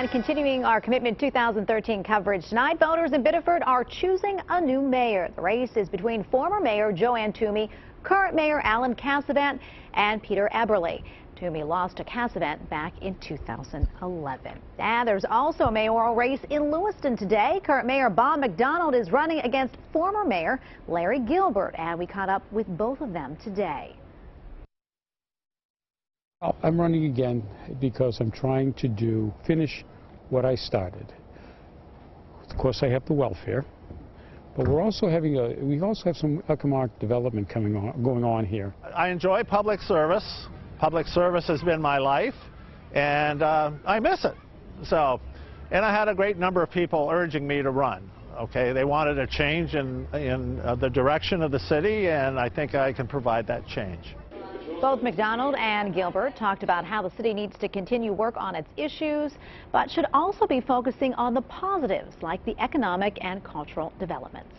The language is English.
And continuing our Commitment 2013 coverage tonight, voters in Biddeford are choosing a new mayor. The race is between former Mayor Joanne Twomey, current Mayor Alan Casavant, and Peter Eberly. Twomey lost to Casavant back in 2011. And there's also a mayoral race in Lewiston today. Current Mayor Bob Macdonald is running against former Mayor Larry Gilbert, and we caught up with both of them today. I'm running again because I'm trying to do, finish what I started. Of course, I have the welfare, but we're also having a, we also have some economic development coming on, going on here. I enjoy public service. Public service has been my life, and uh, I miss it. So, and I had a great number of people urging me to run. Okay, they wanted a change in, in uh, the direction of the city, and I think I can provide that change. Both Macdonald and Gilbert talked about how the city needs to continue work on its issues, but should also be focusing on the positives like the economic and cultural developments.